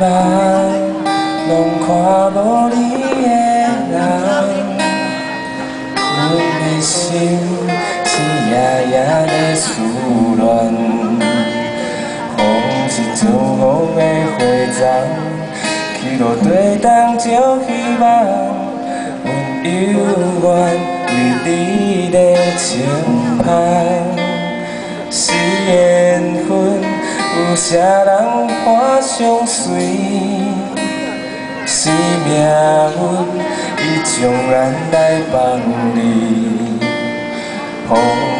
白，拢看无你的人，阮的心是夜夜的思乱，风是将阮的花丛，去落对当少希望，阮犹原为你的期盼，是。有啥人伴相随？是命运，伊将咱来放离。风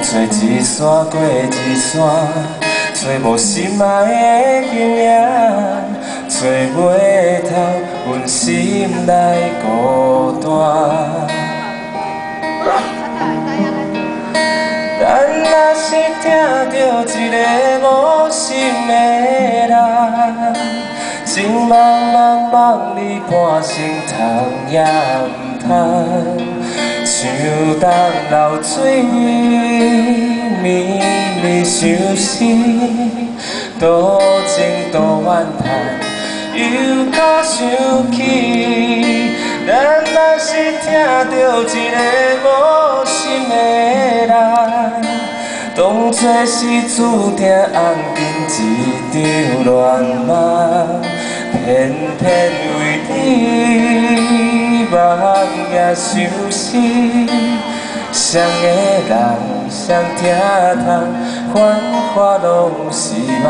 吹一山过一山，吹无心爱的形影，吹袂透阮心内孤单。咱若是听到一个情茫茫望你半生通也毋通，想当流水绵绵相思，多情多怨叹，又搁想起。咱若是听到一个无心的人，当作是注定红尘一场乱梦。偏偏为你梦也相思，谁的人谁疼痛，繁华拢是梦。